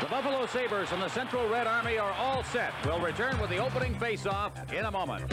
The Buffalo Sabres and the Central Red Army are all set. We'll return with the opening face-off in a moment.